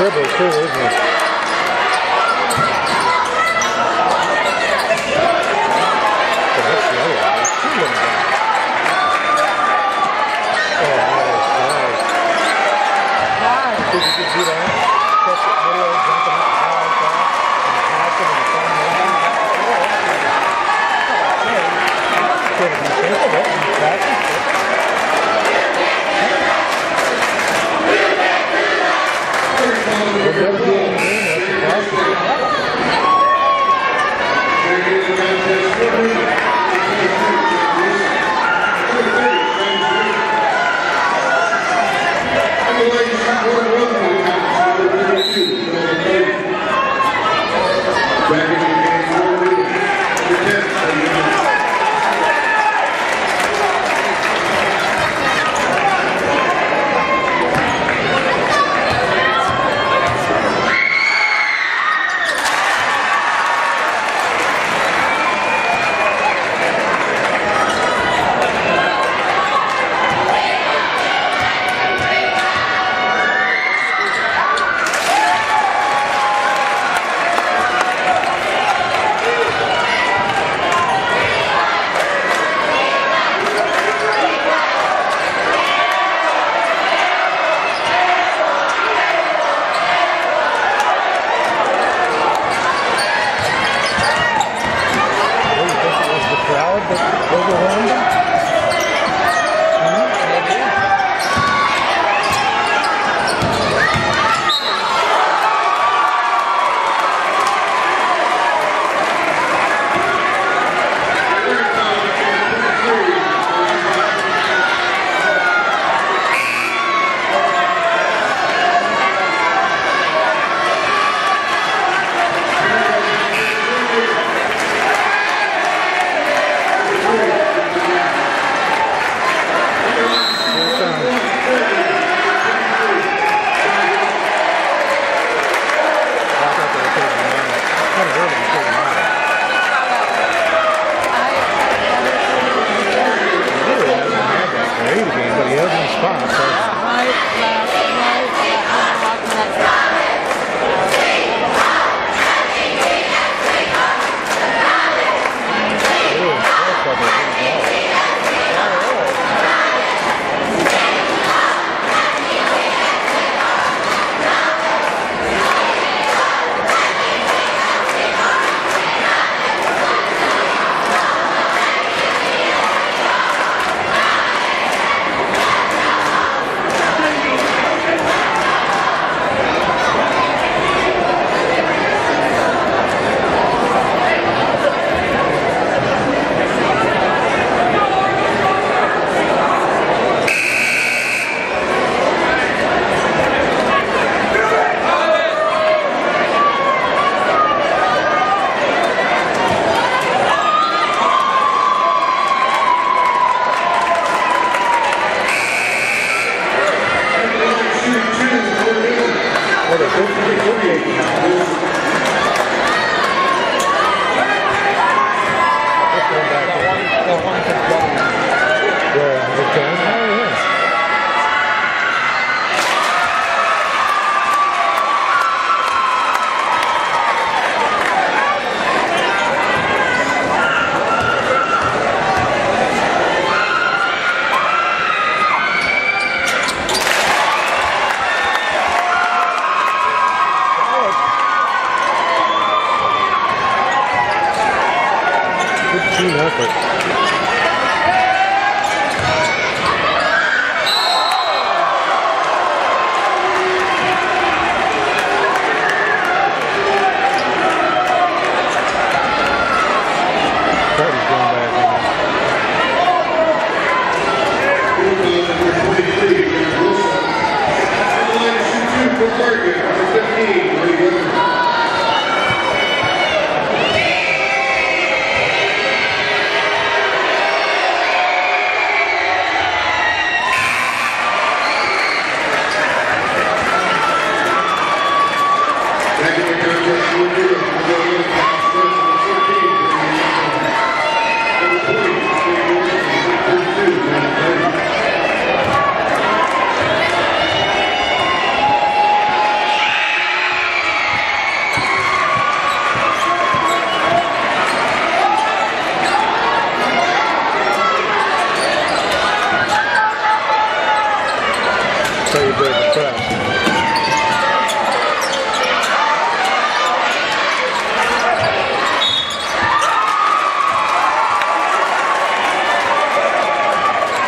dribble too, isn't it?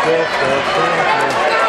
da, da.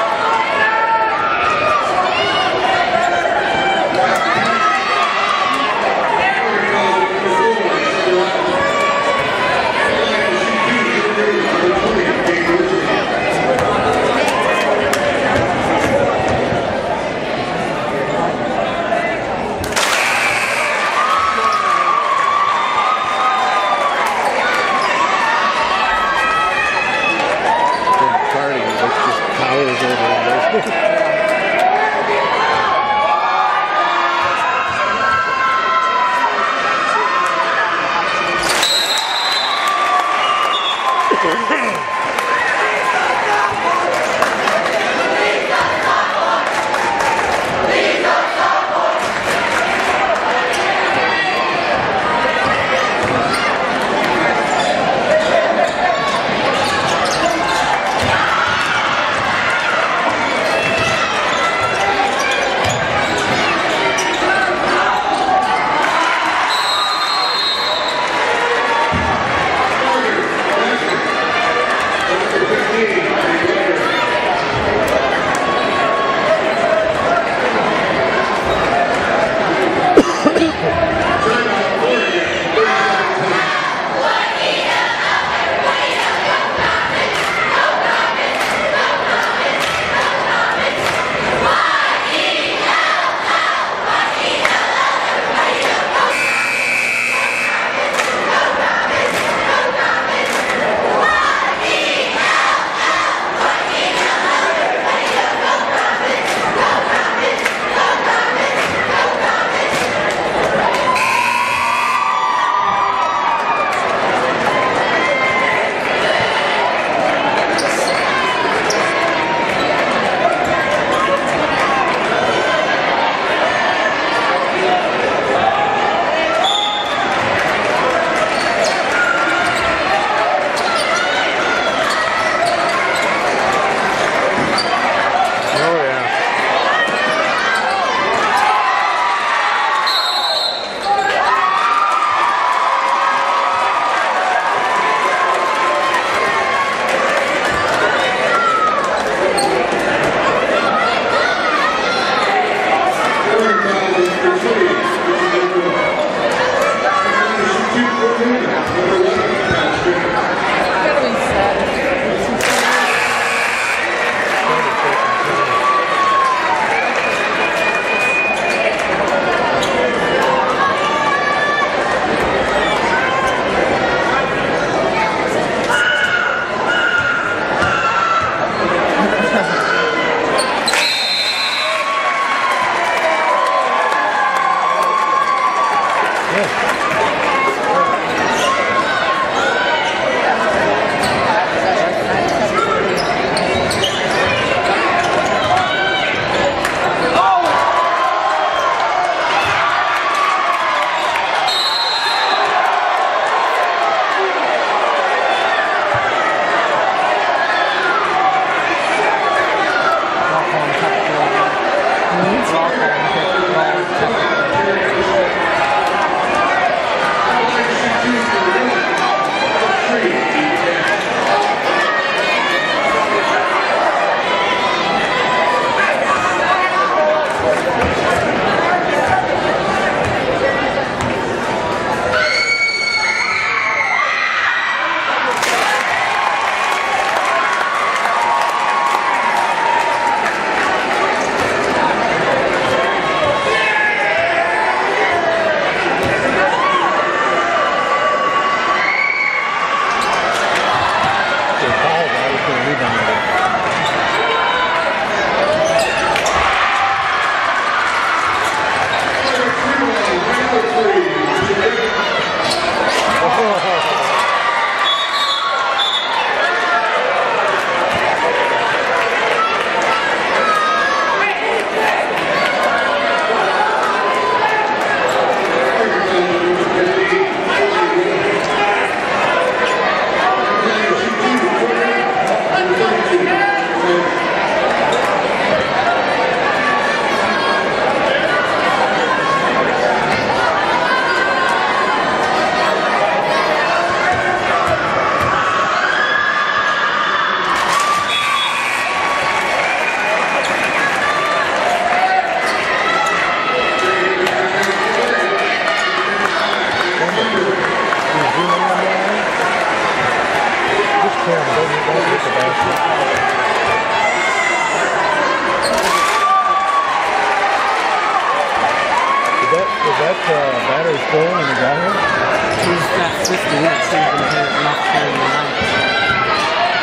Here at Knox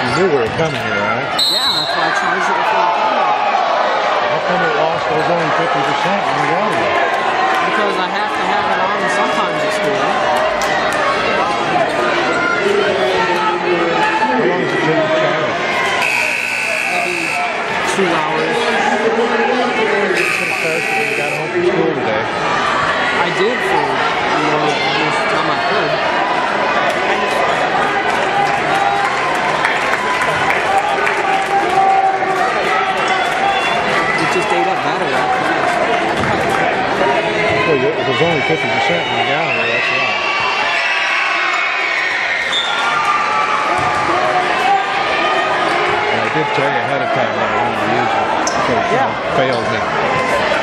You knew we were coming here, right? Yeah, that's why I charged it before I came. How come it lost? It was only 50% when we got here. Because I have to have it on sometimes at school. How long does it take to charge? Maybe two hours. Could have charged you got home from school today. I did for you know, most time I could. It was only 50% in the here, that's why. And I did tell you ahead of time that I wanted to use it. So it Yeah. failed me.